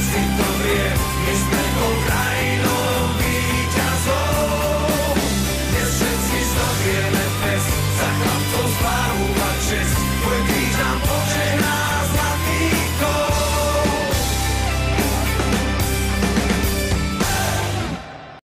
see.